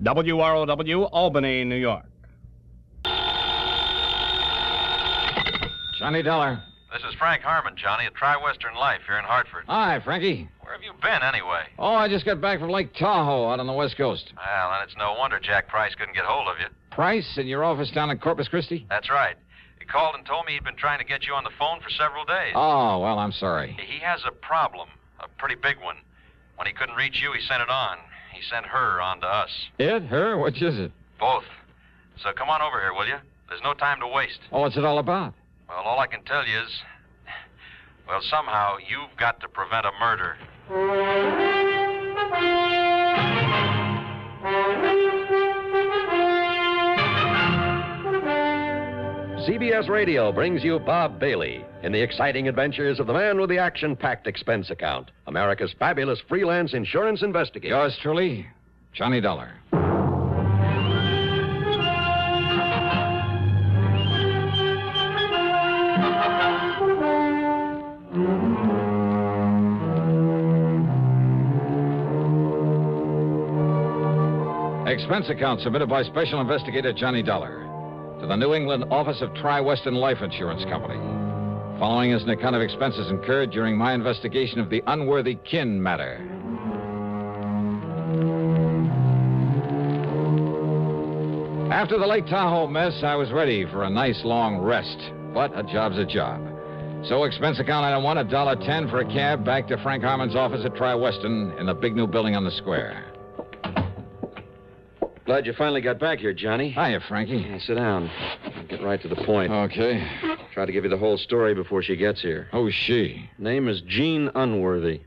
WROW, Albany, New York. Johnny Dollar. This is Frank Harmon, Johnny, at Tri-Western Life here in Hartford. Hi, Frankie. Where have you been, anyway? Oh, I just got back from Lake Tahoe out on the West Coast. Well, then it's no wonder Jack Price couldn't get hold of you. Price in your office down in Corpus Christi? That's right. He called and told me he'd been trying to get you on the phone for several days. Oh, well, I'm sorry. He has a problem, a pretty big one. When he couldn't reach you, he sent it on. He sent her on to us. It? Her? Which is it? Both. So come on over here, will you? There's no time to waste. Oh, what's it all about? Well, all I can tell you is. Well, somehow you've got to prevent a murder. CBS Radio brings you Bob Bailey in the exciting adventures of the man with the action packed expense account, America's fabulous freelance insurance investigator. Yours truly, Johnny Dollar. Expense account submitted by Special Investigator Johnny Dollar to the New England Office of Tri Western Life Insurance Company. Following is an account of expenses incurred during my investigation of the unworthy kin matter. After the Lake Tahoe mess, I was ready for a nice long rest. But a job's a job. So expense account item one, a dollar ten for a cab back to Frank Harmon's office at Tri Western in the big new building on the square. Glad you finally got back here, Johnny. Hiya, Frankie. Yeah, sit down. I'll get right to the point. Okay. Try to give you the whole story before she gets here. Who's she? Name is Jean Unworthy.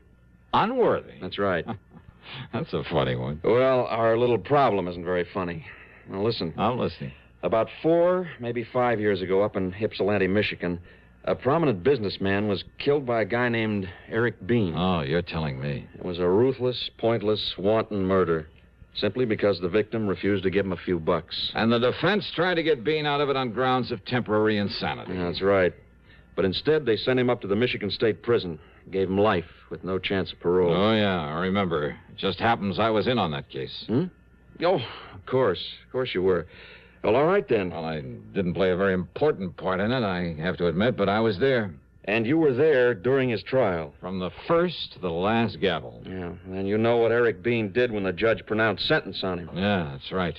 Unworthy. That's right. That's a funny one. well, our little problem isn't very funny. Now, listen. I'm listening. About four, maybe five years ago, up in Ypsilanti, Michigan, a prominent businessman was killed by a guy named Eric Bean. Oh, you're telling me. It was a ruthless, pointless, wanton murder. Simply because the victim refused to give him a few bucks. And the defense tried to get Bean out of it on grounds of temporary insanity. Yeah, that's right. But instead, they sent him up to the Michigan State Prison, gave him life with no chance of parole. Oh, yeah, I remember. It just happens I was in on that case. Hmm? Oh, of course. Of course you were. Well, all right then. Well, I didn't play a very important part in it, I have to admit, but I was there. And you were there during his trial. From the first to the last gavel. Yeah, and you know what Eric Bean did when the judge pronounced sentence on him. Yeah, that's right.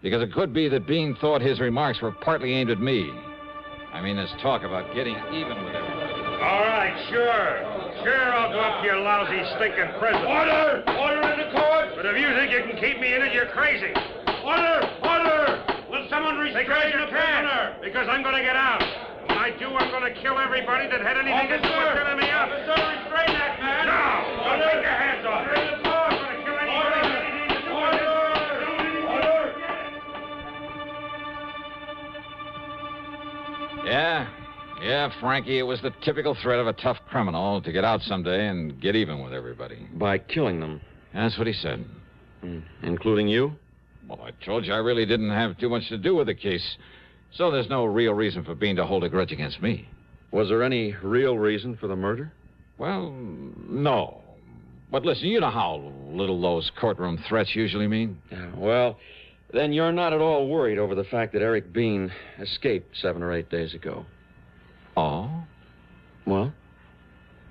Because it could be that Bean thought his remarks were partly aimed at me. I mean, this talk about getting even with everybody. All right, sure. Sure, I'll go up to your lousy, stinking prison. Order! Order in the court! But if you think you can keep me in it, you're crazy. Order! Order! Will someone restrain the prisoner? Because I'm going to get out. When I do, I'm going to kill everybody that had anything to do with filling me up. Officer, restrain that man. No! Don't take your hands off me. I'm going to kill anybody that had anything to do with. Order! Yeah, yeah, Frankie, it was the typical threat of a tough criminal to get out someday and get even with everybody. By killing them, That's what he said. Hmm. including you? Well, I told you I really didn't have too much to do with the case. So there's no real reason for Bean to hold a grudge against me. Was there any real reason for the murder? Well, no. But listen, you know how little those courtroom threats usually mean. Yeah, well, then you're not at all worried over the fact that Eric Bean escaped seven or eight days ago. Oh? Well?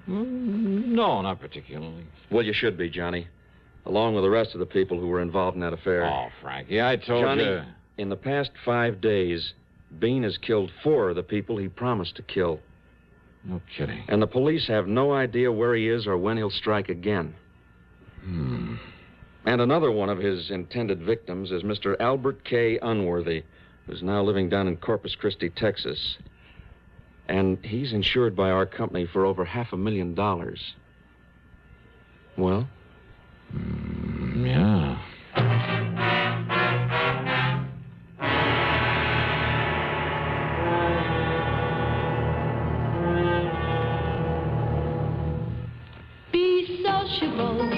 Mm, No, not particularly. Well, you should be, Johnny. Along with the rest of the people who were involved in that affair. Oh, Frankie, I told Johnny, you. in the past five days, Bean has killed four of the people he promised to kill. No kidding. And the police have no idea where he is or when he'll strike again. Hmm. And another one of his intended victims is Mr. Albert K. Unworthy, who's now living down in Corpus Christi, Texas. And he's insured by our company for over half a million dollars. Well? Mm, Be sociable.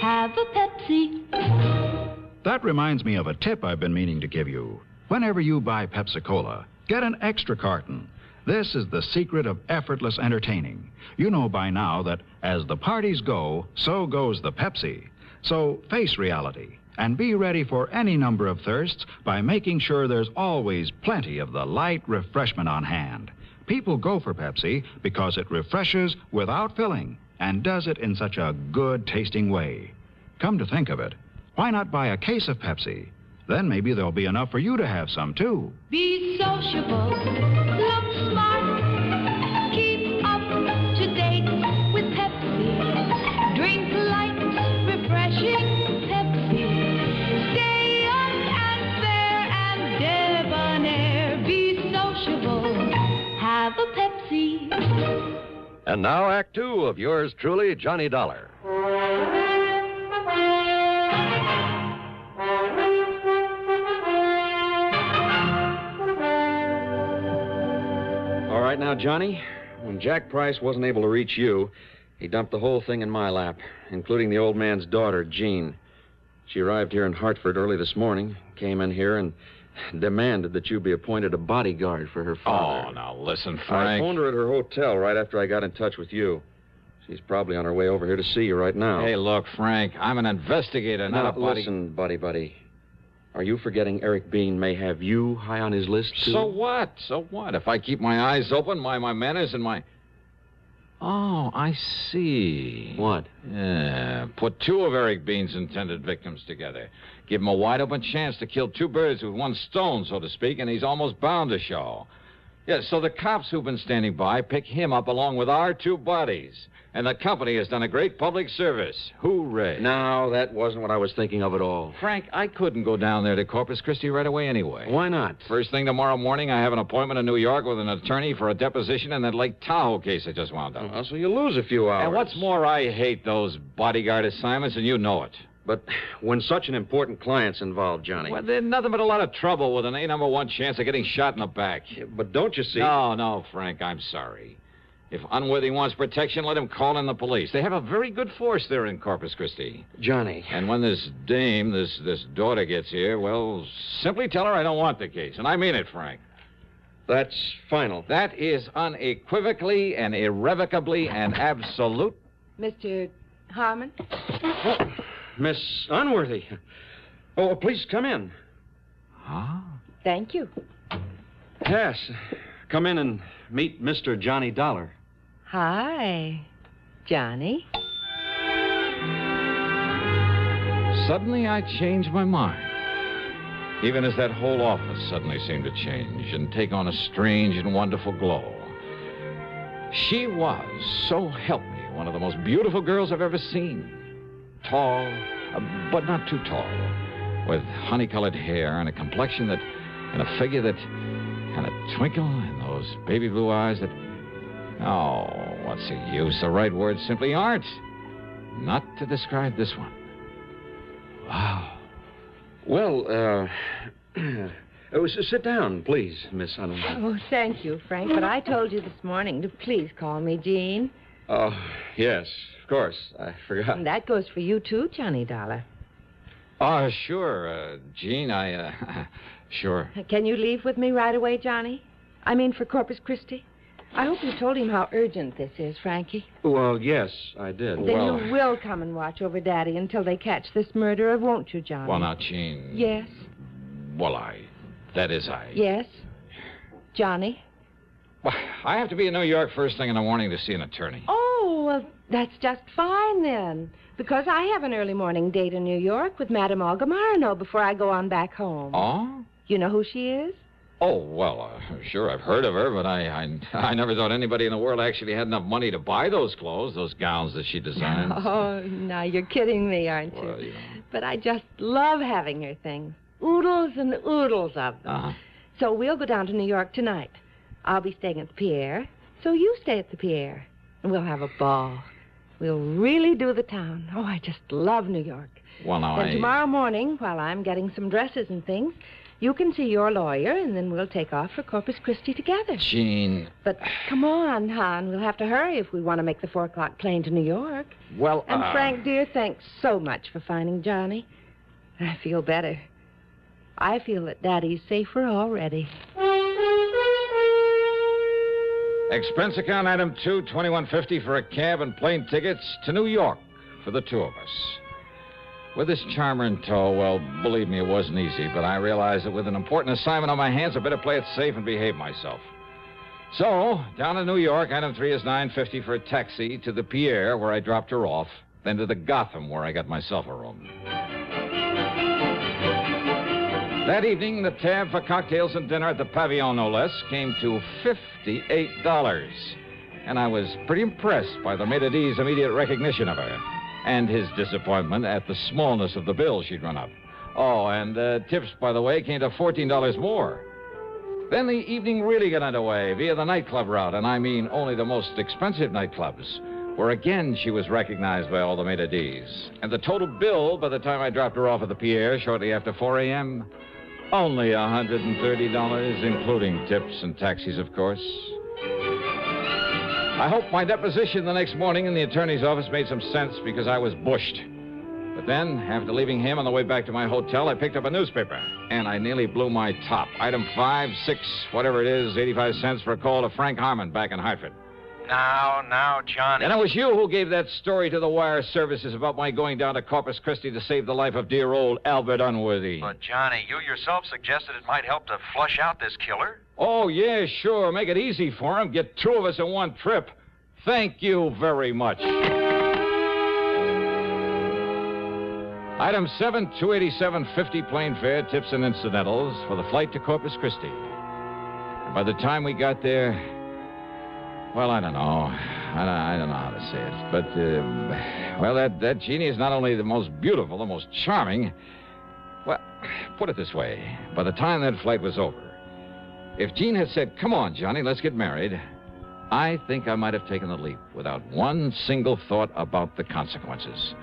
Have a Pepsi. That reminds me of a tip I've been meaning to give you. Whenever you buy Pepsi Cola, get an extra carton. This is the secret of effortless entertaining. You know by now that as the parties go, so goes the Pepsi. So face reality And be ready for any number of thirsts by making sure there's always plenty of the light refreshment on hand. People go for Pepsi because it refreshes without filling and does it in such a good tasting way. Come to think of it, why not buy a case of Pepsi? Then maybe there'll be enough for you to have some too. Be sociable, And now, Act Two of yours truly, Johnny Dollar. All right now, Johnny. When Jack Price wasn't able to reach you, he dumped the whole thing in my lap, including the old man's daughter, Jean. She arrived here in Hartford early this morning, came in here, and demanded that you be appointed a bodyguard for her father. Oh, now listen, Frank. I phoned her at her hotel right after I got in touch with you. She's probably on her way over here to see you right now. Hey, look, Frank, I'm an investigator, not now, a body. listen, buddy, buddy. Are you forgetting Eric Bean may have you high on his list, too? So what? So what? If I keep my eyes open, my, my manners and my. Oh, I see. What? Yeah. Put two of Eric Bean's intended victims together. Give him a wide open chance to kill two birds with one stone, so to speak, and he's almost bound to show. Yeah, so the cops who've been standing by pick him up along with our two bodies. And the company has done a great public service. Hooray. No, that wasn't what I was thinking of at all. Frank, I couldn't go down there to Corpus Christi right away anyway. Why not? First thing tomorrow morning, I have an appointment in New York with an attorney for a deposition in that Lake Tahoe case I just wound up. Oh, so you lose a few hours. and what's more, I hate those bodyguard assignments, and you know it. But when such an important client's involved, Johnny. Well, there's nothing but a lot of trouble with an A number one chance of getting shot in the back. But don't you see? No, no, Frank, I'm sorry. If Unworthy wants protection, let him call in the police. They have a very good force there in Corpus Christi. Johnny. And when this dame, this this daughter gets here, well, simply tell her I don't want the case. And I mean it, Frank. That's final. That is unequivocally and irrevocably and absolute. Mr. Harmon? Miss Unworthy. Oh, please come in. Huh? Thank you. Yes. Come in and meet Mr. Johnny Dollar. Hi, Johnny. Suddenly I changed my mind. Even as that whole office suddenly seemed to change and take on a strange and wonderful glow. She was, so help me, one of the most beautiful girls I've ever seen. Tall, uh, but not too tall, with honey colored hair and a complexion that, and a figure that, and a twinkle in those baby blue eyes that, oh, what's the use? The right words simply aren't. Not to describe this one. Wow. Well, uh. oh, s- sit down, please, Miss Unworthy. Oh, thank you, Frank. But I told you this morning to please call me Jean. Oh, yes, of course. I forgot. And that goes for you, too, Johnny Dollar. Oh, sure. Uh, Jean, I, uh, sure. Can you leave with me right away, Johnny? I mean, for Corpus Christi? I hope you told him how urgent this is, Frankie. Well, yes, I did. Then Well- you will come and watch over Daddy until they catch this murderer, won't you, Johnny? Well, now, Jean. Yes, Well, I. That is, I. yes. Johnny? Well, I have to be in New York first thing in the morning to see an attorney. Oh, well, that's just fine then. Because I have an early morning date in New York with Madame Olga Marino before I go on back home. Oh? You know who she is? Oh, well, uh, sure, I've heard of her, but I, I, I never thought anybody in the world actually had enough money to buy those clothes, those gowns that she designed. Oh, now you're kidding me, aren't you? Well, you know. But I just love having her things. Oodles and oodles of them. Uh-huh. So we'll go down to New York tonight. I'll be staying at the Pierre, so you stay at the Pierre. We'll have a ball. We'll really do the town. Oh, I just love New York. Well, now, then I. tomorrow morning, while I'm getting some dresses and things, you can see your lawyer, and then we'll take off for Corpus Christi together. Jean. But come on, hon. We'll have to hurry if we want to make the four o'clock plane to New York. Well, And uh, Frank, dear, thanks so much for finding Johnny. I feel better. I feel that Daddy's safer already. Expense account item two, twenty-one fifty for a cab and plane tickets to New York for the two of us. With this charmer in tow, well, believe me, it wasn't easy, but I realized that with an important assignment on my hands, I better play it safe and behave myself. So, down in New York, item three is 950 for a taxi to the Pierre, where I dropped her off, then to the Gotham, where I got myself a room. That evening, the tab for cocktails and dinner at the Pavillon, no less, came to $58. And I was pretty impressed by the maitre d's immediate recognition of her and his disappointment at the smallness of the bill she'd run up. Oh, and uh, tips, by the way, came to $14 more. Then the evening really got underway via the nightclub route, and I mean only the most expensive nightclubs, where again she was recognized by all the maitre d's. And the total bill by the time I dropped her off at the Pierre shortly after 4 a.m., only $130, including tips and taxis, of course. I hope my deposition the next morning in the attorney's office made some sense because I was bushed. But then, after leaving him on the way back to my hotel, I picked up a newspaper, and I nearly blew my top. Item five, six, whatever it is, 85 cents for a call to Frank Harmon back in Hartford. Now, now, Johnny. And it was you who gave that story to the wire services about my going down to Corpus Christi to save the life of dear old Albert Unworthy. But, Johnny, you yourself suggested it might help to flush out this killer. Oh, yeah, sure. Make it easy for him. Get two of us in one trip. Thank you very much. Item 7, 287, 50 plane fare, tips and incidentals for the flight to Corpus Christi. And by the time we got there, well, I don't know. I don't, know how to say it. But, uh, well, that, that genie is not only the most beautiful, the most charming. Well, put it this way by the time that flight was over, if Jean had said, Come on, Johnny, let's get married, I think I might have taken the leap without one single thought about the consequences.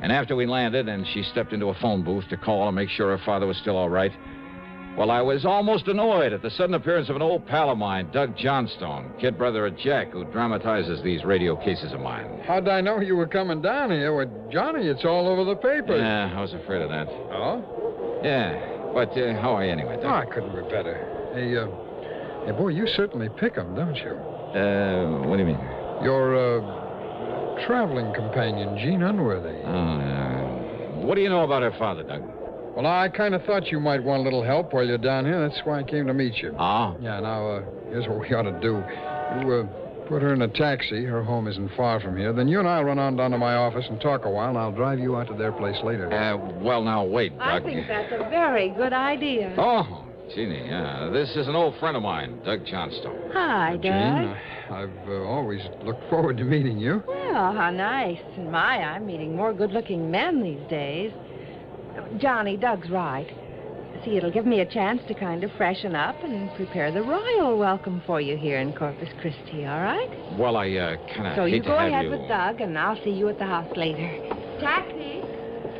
And after we landed and she stepped into a phone booth to call and make sure her father was still all right, well, I was almost annoyed at the sudden appearance of an old pal of mine, Doug Johnstone, kid brother of Jack, who dramatizes these radio cases of mine. How'd I know you were coming down here? With Johnny, it's all over the papers. Yeah, I was afraid of that. Oh? Yeah, but uh, how are you anyway, Doug? Oh, I couldn't be better. Hey, uh, hey, boy, you certainly pick 'em, don't you? Uh, what do you mean? Your, uh, traveling companion, Jean Unworthy. Oh, yeah. What do you know about her father, Doug? Well, I kind of thought you might want a little help while you're down here. That's why I came to meet you. Oh? Yeah, now, uh, here's what we ought to do. You, uh, put her in a taxi. Her home isn't far from here. Then you and I'll run on down to my office and talk a while, and I'll drive you out to their place later. Uh, well, now, wait, I Doug. think that's a very good idea. Oh, Jeannie, yeah. This is an old friend of mine, Doug Johnstone. Hi, Jean, Doug. I- I've uh, always looked forward to meeting you. Well, how nice. And my, I'm meeting more good-looking men these days. Johnny, Doug's right. See, it'll give me a chance to kind of freshen up and prepare the royal welcome for you here in Corpus Christi, all right? Well, I uh, kind of So you go ahead you... with Doug, and I'll see you at the house later. Taxi!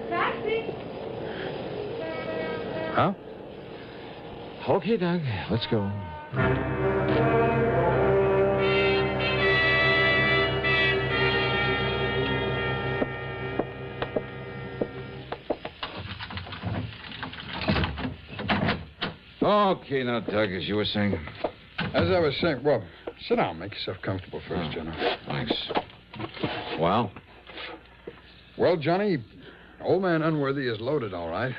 Taxi! Huh? Okay, Doug, let's go. Okay, now, Doug, as you were saying. As I was saying, well, sit down. Make yourself comfortable first, Oh. Jenna. Thanks. Well, Well, Johnny, old man Unworthy is loaded, all right.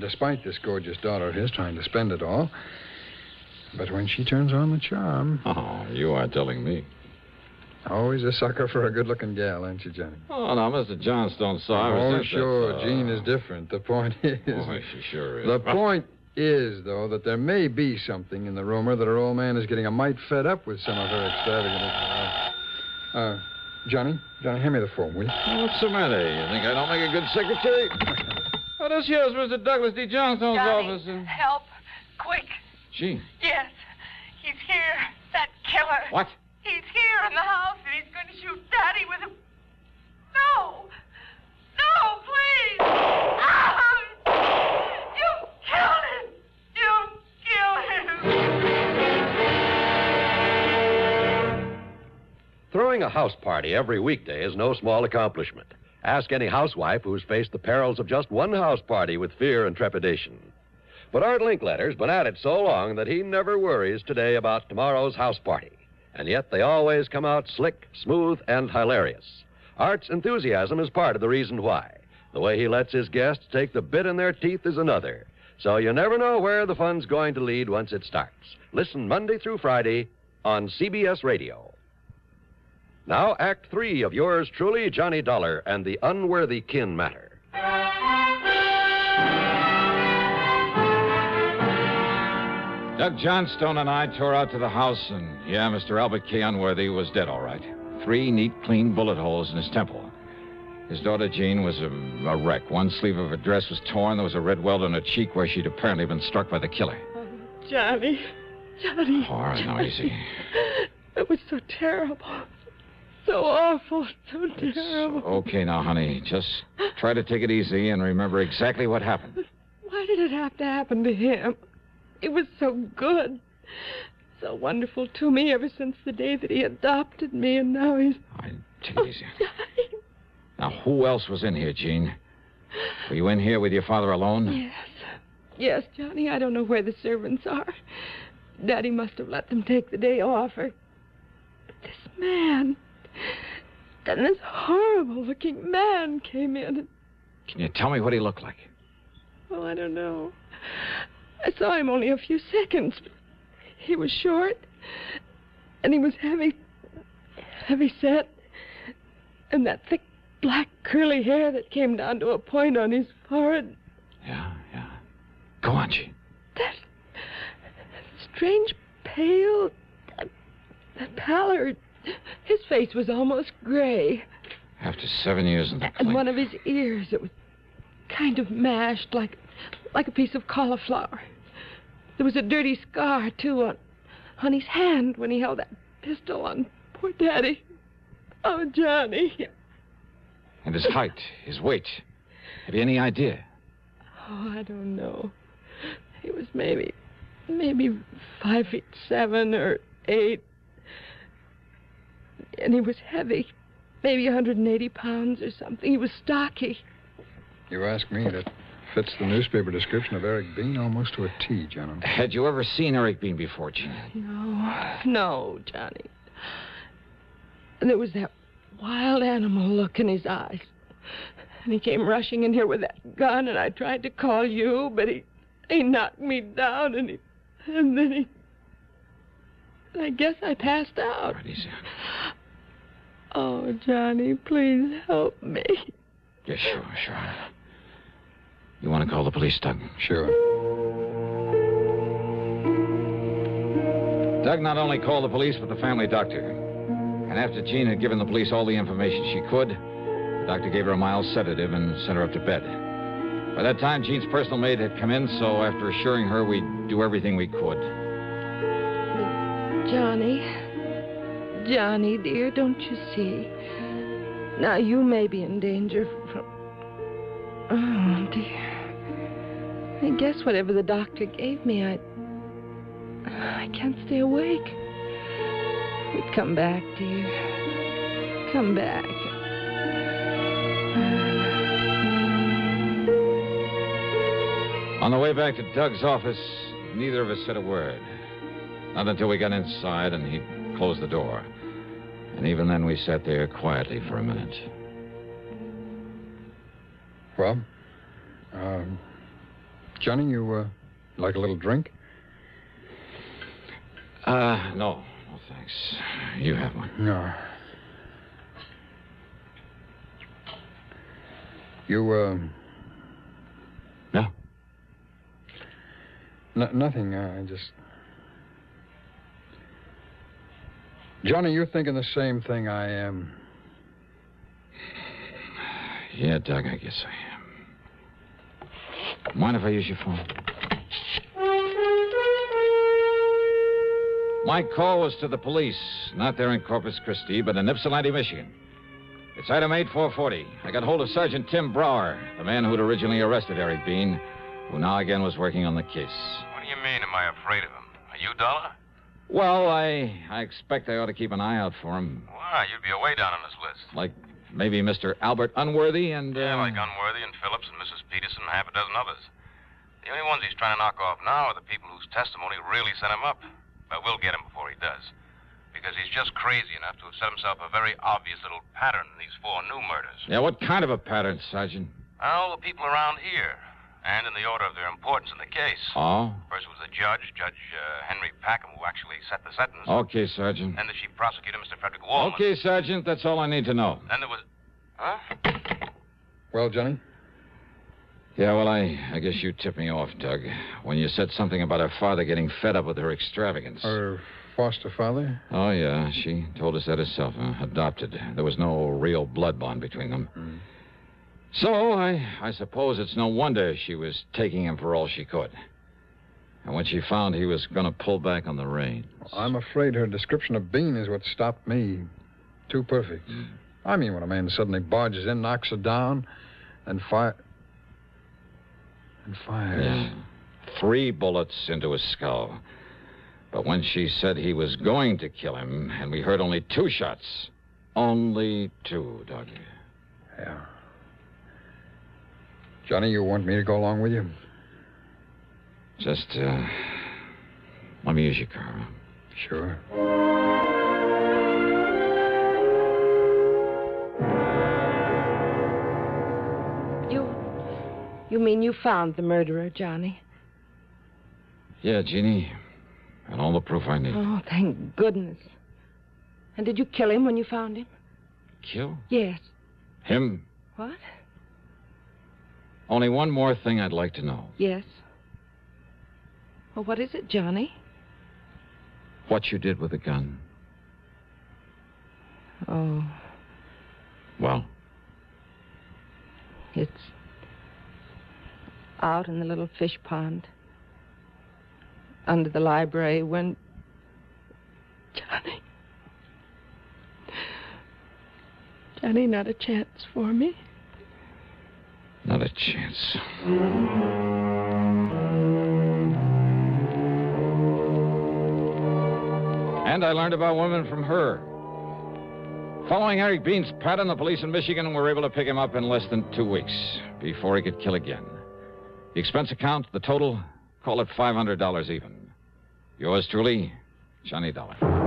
Despite this gorgeous daughter of his trying to spend it all. But when she turns on the charm, oh, you are telling me. always a sucker for a good-looking gal, ain't you, Johnny? Oh, now, Mr. Johnstone, sorry. oh, sure. Jean is different. The point is. Boy, she sure is. The point is, though, that there may be something in the rumor that her old man is getting a mite fed up with some of her extravagant. Uh, uh, Johnny, Johnny, hand me the phone, will you? What's the matter? You think I don't make a good secretary? Oh, this here's Mr. Douglas D. Johnstone's Johnny, office. uh, help. Quick. Gee, Yes. He's here. That killer. what? He's here in the house and he's going to shoot Daddy with a. No. No, please. Ah! You killed him. Throwing a house party every weekday is no small accomplishment. Ask any housewife who's faced the perils of just one house party with fear and trepidation. But Art Linkletter's been at it so long that he never worries today about tomorrow's house party. And yet they always come out slick, smooth, and hilarious. Art's enthusiasm is part of the reason why. The way he lets his guests take the bit in their teeth is another. So you never know where the fun's going to lead once it starts. Listen Monday through Friday on CBS Radio. Now, Act Three of yours truly, Johnny Dollar and the Unworthy Kin Matter. Doug Johnstone and I tore out to the house, and yeah, Mr. Albert K. Unworthy was dead, all right. Three neat, clean bullet holes in his temple. His daughter Jean was a, a wreck. One sleeve of her dress was torn. There was a red welt on her cheek where she'd apparently been struck by the killer. Oh, Johnny. Johnny. All right, now easy. It was so terrible. So awful. So terrible. Okay, now, honey, just try to take it easy and remember exactly what happened. Why did it have to happen to him? It was so good. So wonderful to me ever since the day that he adopted me, and now he's. Take oh, it easy. Now, who else was in here, Jean? Were you in here with your father alone? Yes. Yes, Johnny, I don't know where the servants are. Daddy must have let them take the day off, or. But this man. Then this horrible looking man came in, and. Can you tell me what he looked like? Well, I don't know. I saw him only a few seconds. He was short, and he was heavy, heavy set, and that thick black curly hair that came down to a point on his forehead. Yeah, yeah. Go on, Jean. That strange pale, that pallor. His face was almost gray, After seven years in the and one of his ears it was kind of mashed, like like a piece of cauliflower. There was a dirty scar too on on his hand when he held that pistol on poor Daddy. Oh, Johnny. And his height, his weight. Have you any idea? Oh, I don't know. He was maybe, maybe five feet seven or eight. And he was heavy. Maybe 180 pounds or something. He was stocky. You ask me, that fits the newspaper description of Eric Bean almost to a T, John. Had you ever seen Eric Bean before, Jean? No, no, Johnny. And there was that wild animal look in his eyes. And he came rushing in here with that gun, and I tried to call you, but he he knocked me down, and he and then he. I guess I passed out. Right. Oh, Johnny, please help me. Yeah, sure, sure. You want to call the police, Doug? Sure. Doug not only called the police, but the family doctor. And after Jean had given the police all the information she could, the doctor gave her a mild sedative and sent her up to bed. By that time, Jean's personal maid had come in, so after assuring her we'd do everything we could. Johnny. Johnny, dear, don't you see? Now, you may be in danger from. Oh, dear. I guess whatever the doctor gave me, I. I can't stay awake. We'd come back, dear. Come back. On the way back to Doug's office, neither of us said a word. Not until we got inside and he closed the door. And even then, we sat there quietly for a minute. Well, um, Johnny, you uh, like a little drink? Uh, no. No, thanks. You have one. No. You, uh. No. N- nothing. I just. Johnny, you're thinking the same thing I am. Yeah, Doug, I guess I am. Mind if I use your phone? My call was to the police, not there in Corpus Christi, but in Ypsilanti, Michigan. It's item 8440. I got hold of Sergeant Tim Brower, the man who'd originally arrested Eric Bean, who now again was working on the case. What do you mean, am I afraid of him? Are you, Dollar? Well, I I expect I ought to keep an eye out for him. Why, you'd be away down on his list. Like maybe Mr. Albert Unworthy and. Uh... Yeah, like Unworthy and Phillips and Mrs. Peterson and half a dozen others. The only ones he's trying to knock off now are the people whose testimony really set him up. But we'll get him before he does. Because he's just crazy enough to have set himself a very obvious little pattern in these four new murders. Yeah, what kind of a pattern, Sergeant? All the people around here, and in the order of their importance in the case. Oh? First was the judge, Judge uh, Henry Packham, who actually set the sentence. Okay, Sergeant. Then the chief prosecutor, Mr. Frederick Wallman. Okay, Sergeant, that's all I need to know. Then there was. Huh? Well, Johnny? Yeah, well, I, I guess you tipped me off, Doug, when you said something about her father getting fed up with her extravagance. Her foster father? Oh, yeah, she told us that herself. Huh? Adopted. There was no real blood bond between them. So, I, I suppose it's no wonder she was taking him for all she could. And when she found he was going to pull back on the reins. I'm afraid her description of Bean is what stopped me. Too perfect. Hmm. I mean, when a man suddenly barges in, knocks her down, and fire. and fires. Yeah. Three bullets into his skull. But when she said he was going to kill him, and we heard only two shots. Only two, Doug. Yeah. Johnny, you want me to go along with you? Just, uh. Let me use your car. huh? Sure. You. You mean you found the murderer, Johnny? Yeah, Jeannie. And all the proof I need. Oh, thank goodness. And did you kill him when you found him? Kill? Yes. Him? What? Only one more thing I'd like to know. Yes. Well, what is it, Johnny? What you did with the gun. Oh, Well, it's out in the little fish pond under the library when. Johnny. Johnny, not a chance for me. Not a chance. And I learned about women from her. Following Eric Bean's pattern, the police in Michigan were able to pick him up in less than two weeks before he could kill again. The expense account, the total, call it $500 even. Yours truly, Johnny Dollar.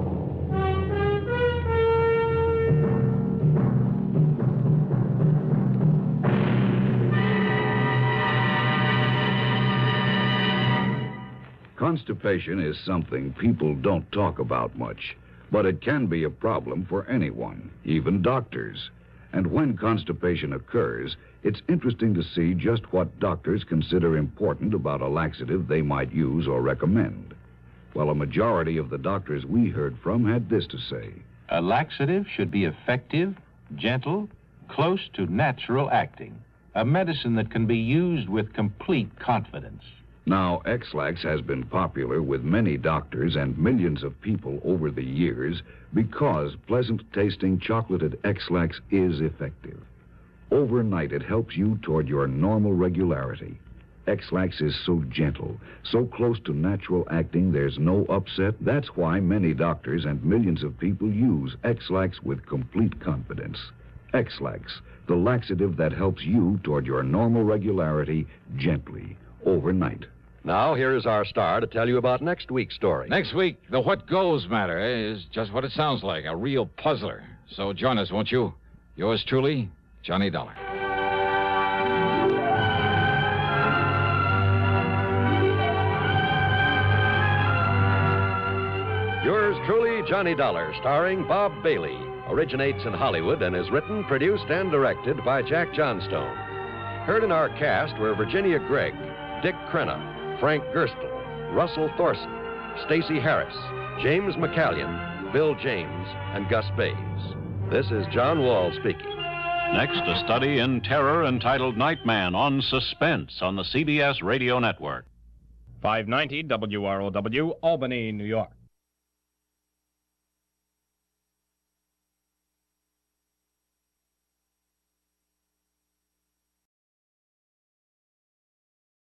Constipation is something people don't talk about much, but it can be a problem for anyone, even doctors. And when constipation occurs, it's interesting to see just what doctors consider important about a laxative they might use or recommend. Well, a majority of the doctors we heard from had this to say. A laxative should be effective, gentle, close to natural acting. A medicine that can be used with complete confidence. Now, Ex-Lax has been popular with many doctors and millions of people over the years because pleasant tasting chocolated Ex-Lax is effective. Overnight, it helps you toward your normal regularity. Ex-Lax is so gentle, so close to natural acting, there's no upset. That's why many doctors and millions of people use Ex-Lax with complete confidence. Ex-Lax, the laxative that helps you toward your normal regularity gently, overnight. Now, here is our star to tell you about next week's story. Next week, the what goes matter is just what it sounds like a real puzzler. So join us, won't you? Yours truly, Johnny Dollar. Yours truly, Johnny Dollar, starring Bob Bailey, originates in Hollywood and is written, produced, and directed by Jack Johnstone. Heard in our cast were Virginia Gregg, Dick Crenna, Frank Gerstle, Russell Thorson, Stacy Harris, James McCallion, Bill James, and Gus Bayz. This is John Wall speaking. Next, a study in terror entitled Nightman on Suspense on the CBS Radio Network. 590 WROW, Albany, New York.